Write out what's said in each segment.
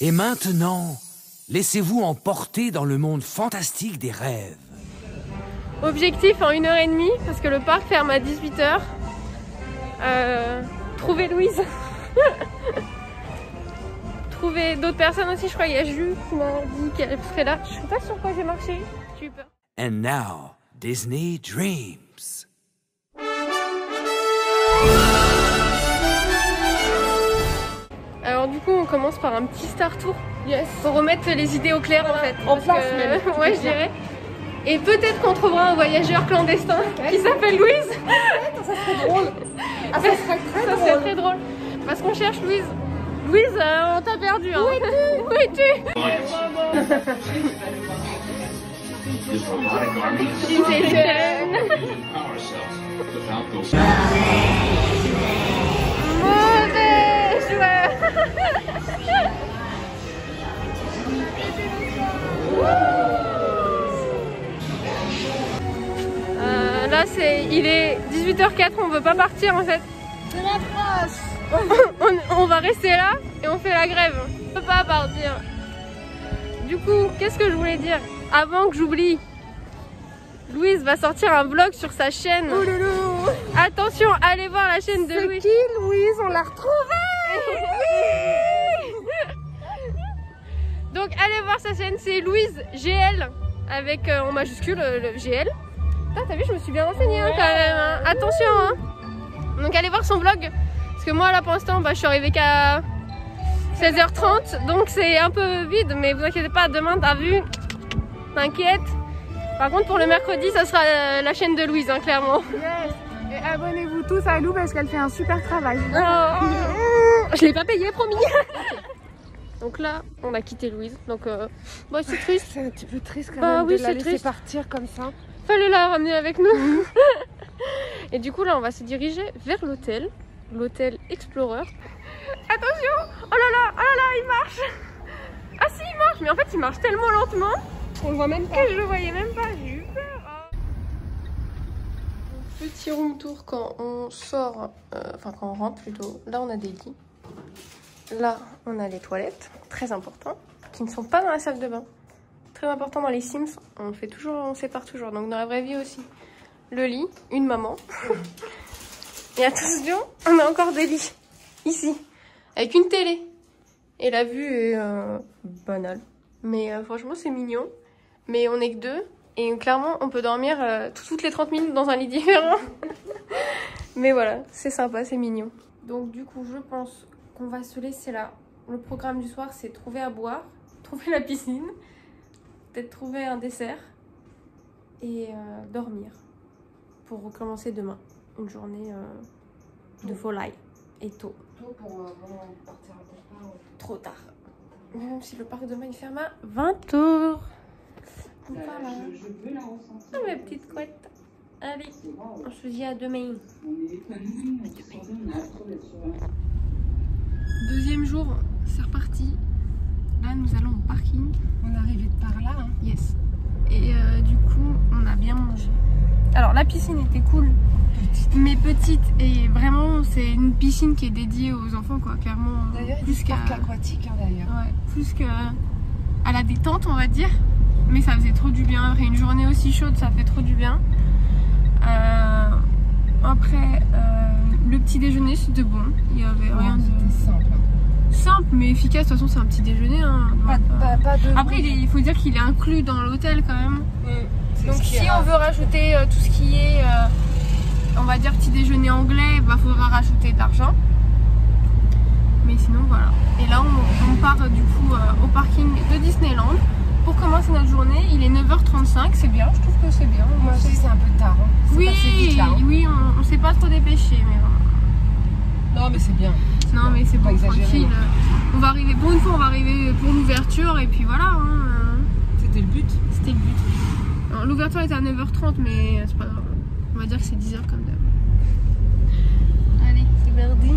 Et maintenant, laissez-vous emporter dans le monde fantastique des rêves. Objectif en une heure et demie, parce que le parc ferme à 18h. Euh, trouver Louise. trouver d'autres personnes aussi, je crois. Il y a Jules qui m'a dit qu'elle serait là. Je sais pas sur quoi j'ai marché. J'ai eu peur. And now, Disney Dreams. Alors du coup, on commence par un petit star tour. Yes. Pour remettre les idées au clair en fait. En Parce place que- même, ouais, je dirais. Et peut-être qu'on trouvera un voyageur clandestin qui s'appelle Louise. Ça serait drôle. Ah, ça serait très Ça drôle. serait très drôle. Parce qu'on cherche Louise. Louise, euh, on t'a perdu. Hein. Où es-tu? Où es-tu? Joueur. Euh, là, c'est, il est 18h04, on veut pas partir en fait. C'est la France. on, on va rester là et on fait la grève. On peut pas partir. Du coup, qu'est-ce que je voulais dire Avant que j'oublie, Louise va sortir un vlog sur sa chaîne. Attention, allez voir la chaîne de C'est Louise. qui Louise? On l'a retrouvée. Donc allez voir sa chaîne, c'est Louise GL avec euh, en majuscule euh, le GL. T'as vu, je me suis bien renseignée hein, quand même. hein. Attention. Hein. Donc allez voir son vlog. Parce que moi là pour l'instant, bah, je suis arrivée qu'à 16h30. Donc c'est un peu vide, mais vous inquiétez pas, demain t'as vu. T'inquiète. Par contre pour le mercredi, ça sera euh, la chaîne de Louise, clairement. Yes. Et abonnez-vous tous à Lou parce qu'elle fait un super travail. Oh, je l'ai pas payé, promis. Donc là, on a quitté Louise. Donc euh, bah, c'est triste. C'est un petit peu triste quand Bah même oui, de la c'est laisser triste. partir comme ça. Fallait la ramener avec nous. Et du coup, là, on va se diriger vers l'hôtel. L'hôtel Explorer. Attention Oh là là, oh là là, il marche Ah si, il marche Mais en fait, il marche tellement lentement On le voit même pas. que je le voyais même pas. J'ai eu peur. Petit room tour quand on sort, euh, enfin quand on rentre plutôt. Là, on a des lits. Là, on a les toilettes, très important, qui ne sont pas dans la salle de bain. Très important dans les Sims, on fait toujours, on sépare toujours. Donc dans la vraie vie aussi. Le lit, une maman. Et attention, on a encore des lits ici, avec une télé. Et la vue est euh, banale. Mais euh, franchement, c'est mignon. Mais on est que deux. Et clairement, on peut dormir euh, toutes les 30 minutes dans un lit différent. Mais voilà, c'est sympa, c'est mignon. Donc du coup, je pense qu'on va se laisser là. Le programme du soir, c'est trouver à boire, trouver la piscine, peut-être trouver un dessert et euh, dormir pour recommencer demain. Une journée euh, de folie et tôt. pour vraiment partir à. Trop tard. Même si le parc demain il ferme à 20 heures. Voilà. Ah, ma petite couette. Allez, on se dit à demain. Deuxième jour, c'est reparti. Là, nous allons au parking. On est arrivé de par là. hein. Yes. Et euh, du coup, on a bien mangé. Alors, la piscine était cool, mais petite. Et vraiment, c'est une piscine qui est dédiée aux enfants, quoi. Clairement, D'ailleurs, il plus qu'à aquatique hein, d'ailleurs. ouais, plus que à la détente, on va dire. Mais ça faisait trop du bien. Après une journée aussi chaude, ça fait trop du bien. Euh, après, euh, le petit déjeuner, c'était bon. Il y avait rien de simple. hein. simple, mais efficace. De toute façon, c'est un petit déjeuner. hein. Pas, Donc, euh, pas, pas de. Après, il, est- il faut dire qu'il est inclus dans l'hôtel quand même. C'est Donc si on veut rajouter euh, tout ce qui est, euh, on va dire petit déjeuner anglais, bah faudra rajouter de l'argent. Mais sinon voilà. Et là on, on part du coup euh, au parking de Disneyland commencer notre journée. Il est 9h35, c'est bien, je trouve que c'est bien. Moi dis c'est un peu tard. hein. C'est oui, passé vite là. hein. oui, on, on s'est pas trop dépêché, mais bon. Non mais c'est bien. non mais c'est Pas bon, exagérer. tranquille. On va arriver pour une fois, on va arriver pour l'ouverture et puis voilà. hein, C'était le but. C'était le but. L'ouverture était à 9h30, mais c'est pas grave. On va dire que c'est 10h comme d'hab. Allez, c'est parti.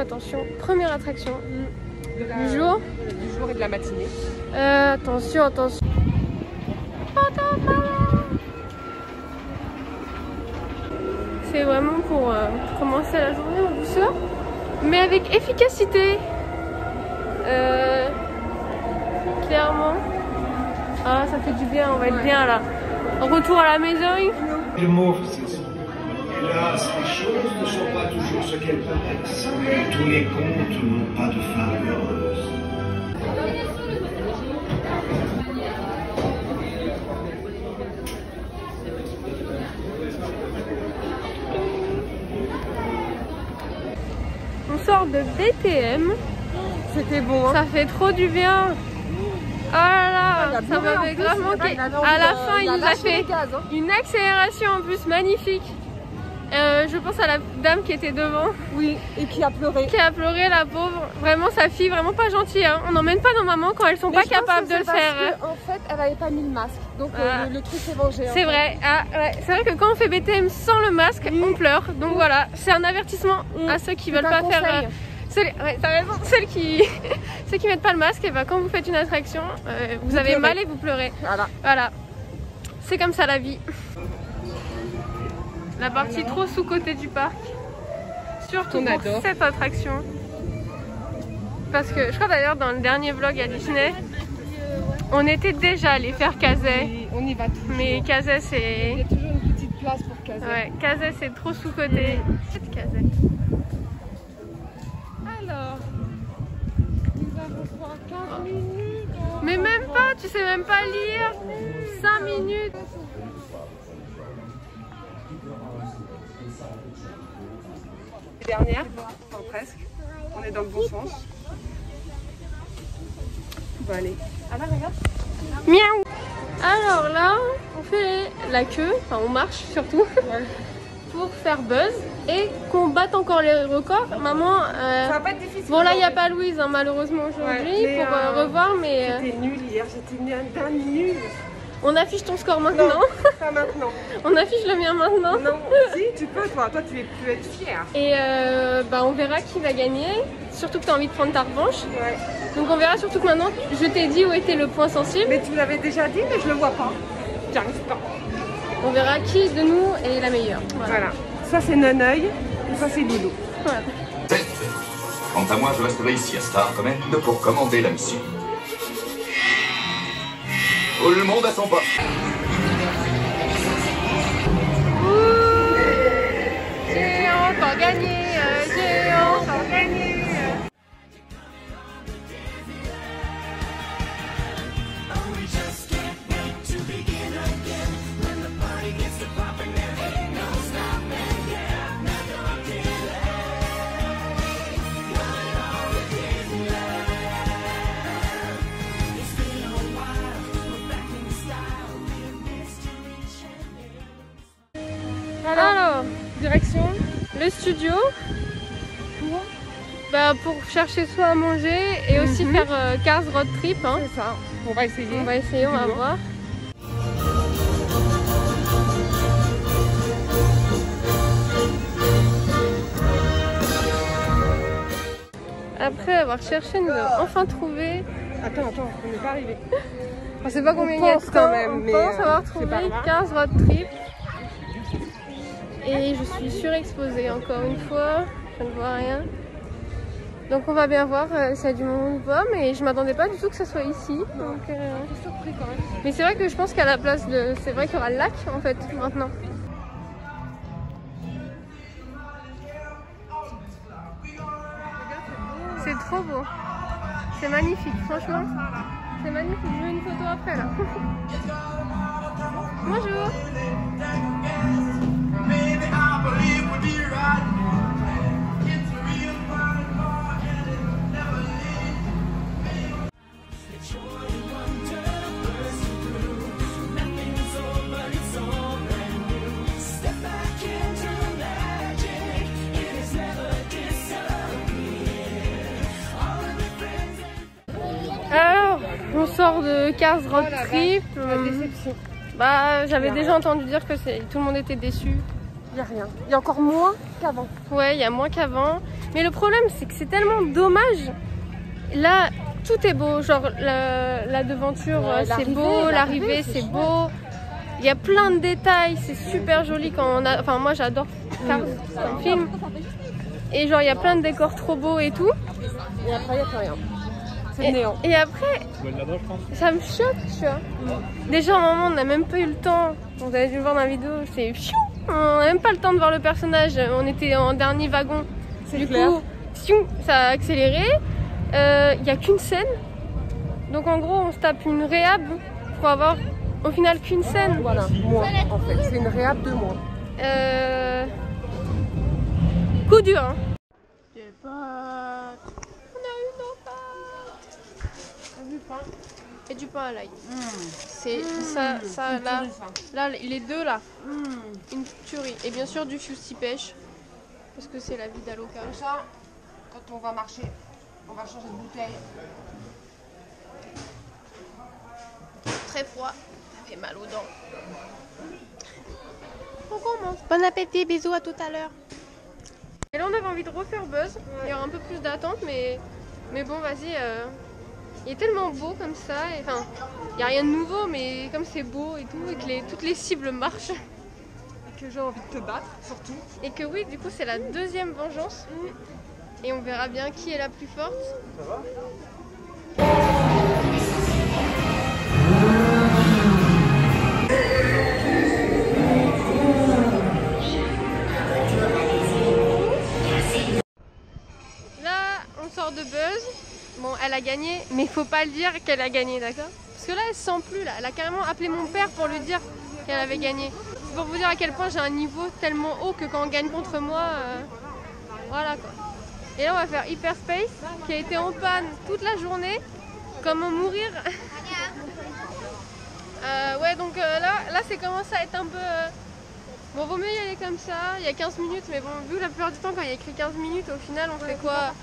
Attention, première attraction la- du jour. Du jour et de la matinée. Euh, attention, attention. C'est vraiment pour euh, commencer la journée en douceur, mais avec efficacité. Euh, clairement. Ah, ça fait du bien, on va être bien là. Retour à la maison. Le mot. Hélas, les choses ne sont pas toujours ce qu'elles paraissent. Tous les contes n'ont pas de fin heureuse. On sort de BTM. C'était bon. Hein. Ça fait trop du bien. Oh là là, a ça m'avait grave manqué. À la fin, il nous a fait hein. une accélération en plus magnifique. Je pense à la dame qui était devant, Oui, et qui a pleuré. qui a pleuré, la pauvre. Vraiment, sa fille, vraiment pas gentille. Hein. On n'emmène pas nos mamans quand elles sont Mais pas capables de le parce faire. que, en fait, elle avait pas mis le masque. Donc euh, Ah. le, le truc s'est vengé. en C'est vrai, ah, ouais. c'est vrai que quand on fait BTM sans le masque, on pleure. Donc voilà, c'est un avertissement à ceux qui veulent pas faire. euh, ceux- ouais, raison, ceux qui, ceux qui mettent pas le masque, et ben quand vous faites une attraction, euh, vous, Vous avez pleurez. mal et vous pleurez. Voilà. Voilà, c'est comme ça la vie. La partie trop sous-côté du parc, surtout pour adore. cette attraction. Parce que je crois d'ailleurs dans le dernier vlog à Disney, on était déjà allé faire Kazay. On y va toujours. Mais Kazay Il y c'est. a toujours une petite place pour caser. Ouais, Kazay c'est trop sous-côté. Cette Kazay. Alors, nous avons quoi? 15 minutes? Hein. Mais même pas, tu sais même pas lire. 5 minutes. Dernière, enfin presque. On est dans le bon sens. Bon, allez. Miaou. Alors là, on fait la queue, enfin on marche surtout, pour faire buzz et qu'on batte encore les records. Maman, euh, Ça va pas être difficile. bon là il n'y a pas Louise hein, malheureusement aujourd'hui Ouais, pour euh, euh, revoir, mais J'étais nulle hier, j'étais nulle, on affiche ton score maintenant. Pas maintenant. On affiche le mien maintenant. Non, si, tu peux, toi. Toi, tu es plus être fière. Et euh, bah, on verra qui va gagner. Surtout que tu as envie de prendre ta revanche. Ouais. Donc on verra surtout que maintenant, je t'ai dit où était le point sensible. Mais tu l'avais déjà dit, mais je le vois pas. J'arrive pas. On verra qui de nous est la meilleure. Voilà. Voilà. Ça, c'est Noneuil, et ça, c'est Loulou. Voilà. Quant à moi, je resterai ici à Star Command pour commander la mission. Tout le monde à son poste. Encore gagné, euh, j'ai encore gagné. Alors, Direction le studio. Bah, pour chercher soit à manger et aussi Mhm. faire euh, Cars Road Trip. hein. C'est ça. On va essayer. On va essayer, on va voir. Après avoir cherché, nous avons enfin trouvé. Attends, attends, on n'est pas arrivé. On sait pas combien On il y a de pense temps. quand même, on mais, pense euh, avoir c'est trouvé pas grave. 15 road trip. Et je suis surexposée encore une fois. Je ne vois rien. Donc on va bien voir euh, s'il y a du monde ou pas. Mais je m'attendais pas du tout que ça soit ici. Donc, euh, surpris quand même. Mais c'est vrai que je pense qu'à la place de. C'est vrai qu'il y aura le lac en fait maintenant. C'est trop beau. C'est magnifique, franchement. C'est magnifique. Je veux une photo après là. Bonjour. Sort de Cars Road Oh Trip. La déception. Bah, j'avais déjà rien. entendu dire que tout le monde était déçu. Il n'y a rien. Il y a encore moins qu'avant. Ouais, il y a moins qu'avant. Mais le problème, c'est que c'est tellement dommage. Là, tout est beau. Genre, la, la devanture, Ouais, c'est beau. l'arrivée, c'est beau. Il y a plein de détails. C'est super joli quand on a. Enfin, moi, j'adore Cars comme film. Et genre, il y a plein de décors trop beaux et tout. Et après, il n'y a plus rien. Et, néant. et après, ça me choque, tu vois. Déjà, à un moment, on n'a même pas eu le temps. Vous avez dû le voir dans la vidéo, c'est fiou. On n'a même pas le temps de voir le personnage. On était en dernier wagon. Du clair. coup, ça a accéléré. Euh, Il n'y a qu'une scène. Donc, en gros, on se tape une réhab pour avoir au final qu'une scène. Voilà, moins en fait. C'est une réhab de moins. Euh... Coup dur, hein. Des pâtes. On a eu nos pâtes. T'as vu pas Et du pain à l'ail. C'est ça, ça là. Là, les deux là. Une tuerie. Et bien sûr du fusti pêche. Parce que c'est la vie d'Aloca. Comme ça, quand on va marcher, on va changer de bouteille. Très froid. Ça fait mal aux dents. On commence. Bon appétit, bisous à tout à l'heure. Et là on avait envie de refaire Buzz. Il y aura un peu plus d'attente mais, mais bon vas-y. euh, Il est tellement beau comme ça. et, Enfin, il n'y a rien de nouveau mais comme c'est beau et tout et que les, toutes les cibles marchent. Et que j'ai envie de te battre, surtout. Et que oui, du coup, c'est la deuxième vengeance. Et on verra bien qui est la plus forte. Là, on sort de Buzz. Bon, elle a gagné, mais il faut pas le dire qu'elle a gagné, d'accord? Parce que là, elle se sent plus là. Elle a carrément appelé mon père pour lui dire qu'elle avait gagné. C'est pour vous dire à quel point j'ai un niveau tellement haut que quand on gagne contre moi, euh, voilà quoi. Et là, on va faire Hyperspace, qui a été en panne toute la journée. Comment mourir Euh, Ouais, donc euh, là, là c'est commencé à être un peu. Bon, vaut mieux y aller comme ça. Il y a 15 minutes, mais bon, vu la plupart du temps, quand il y a écrit 15 minutes, au final, on fait quoi?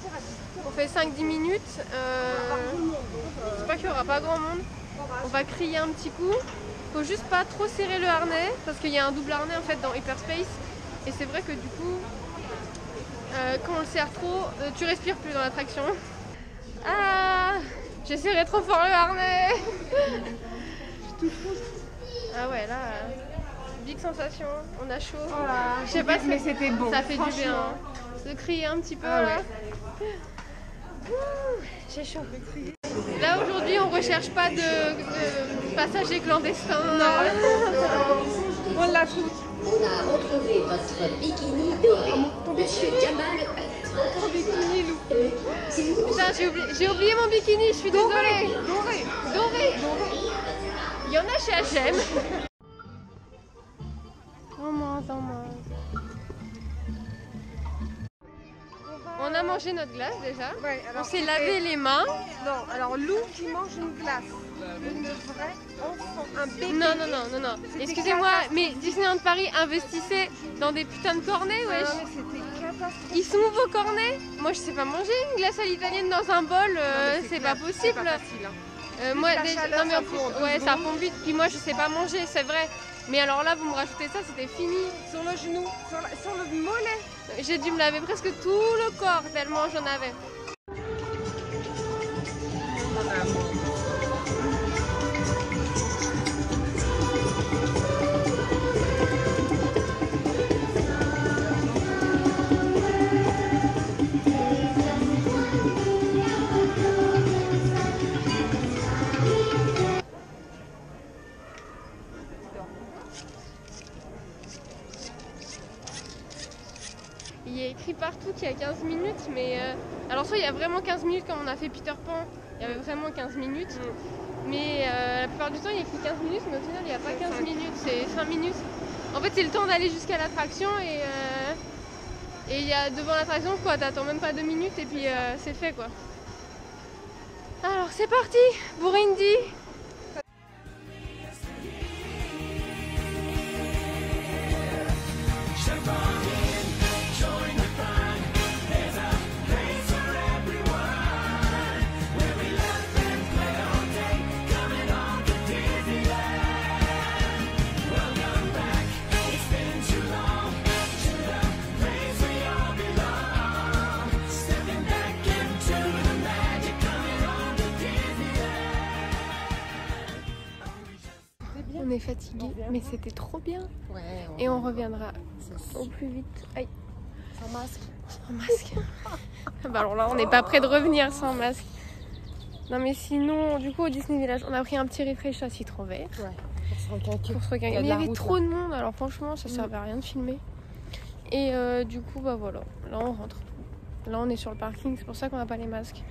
On fait 5-10 minutes. Euh... J'espère qu'il n'y aura pas grand monde. On va crier un petit coup. Faut juste pas trop serrer le harnais, parce qu'il y a un double harnais en fait dans Hyperspace. Et c'est vrai que du coup, euh, quand on le serre trop, euh, tu respires plus dans l'attraction. Ah J'ai serré trop fort le harnais Ah ouais, là, big sensation, on a chaud. Je sais pas si mais c'était beau. ça fait du bien hein, de crier un petit peu Ah là. J'ai chaud. Là aujourd'hui on recherche pas de, de passagers clandestins. On l'a tout. On a retrouvé votre bikini doré. Monsieur Jamal Hutt. Putain, j'ai oublié, j'ai oublié mon bikini, je suis désolée. Doré. Doré. Il y en a chez H&M. On mange, on mange. On a mangé notre glace déjà. Ouais, On s'est lavé les mains. Non, alors Lou qui mange une glace. Une vraie enfant. Un bébé. Non, non, non, non, non. Excusez-moi, mais Disneyland Paris investissait dans des putains de cornets, Ah, wesh. mais. Ils sont vos cornets? Moi, je sais pas manger une glace à l'italienne dans un bol, euh, c'est pas possible. pas facile. hein. Euh, moi, la déjà- chaleur, non, mais en plus, ouais, ça fond vite. Puis moi, je sais pas manger, c'est vrai. Mais alors là, vous me rajoutez ça, c'était fini. Sur le genou, sur, la- sur le mollet. J'ai dû me laver presque tout le corps tellement j'en avais. 15 minutes, mais euh, alors soit il y a vraiment 15 minutes comme on a fait Peter Pan, il y avait vraiment 15 minutes, mais euh, la plupart du temps il y a écrit 15 minutes, mais au final il n'y a pas 15 minutes, c'est 5 minutes. En fait c'est le temps d'aller jusqu'à l'attraction et euh, et il y a devant l'attraction quoi, t'attends même pas 2 minutes et puis c'est fait quoi. Alors c'est parti pour Indy est fatigué, mais c'était trop bien. Ouais. Et on reviendra au plus vite. Aïe, sans masque. sans masque. bah alors là, on n'est pas près de revenir sans masque. Non mais sinon, du coup au Disney Village, on a pris un petit refresh à citron vert Ouais. Pour se regarder. Il y avait route, trop de monde, alors franchement ça servait à rien de filmer. Et euh, du coup bah voilà, là on rentre. Là on est sur le parking, c'est pour ça qu'on n'a pas les masques.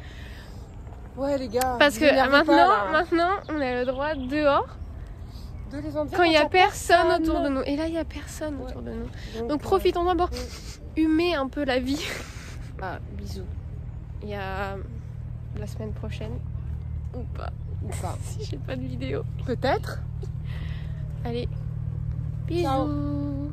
Ouais, les gars. Parce que maintenant, pas, maintenant on a le droit dehors quand il n'y a personne, autour de nous. Et là, il n'y a personne autour de nous. Donc, euh, profitons d'abord. Ouais. Humez un peu la vie. Ah, bisous. Il y a la semaine prochaine. Ou pas. Ou pas. si j'ai pas de vidéo. Peut-être. Allez. Bisous.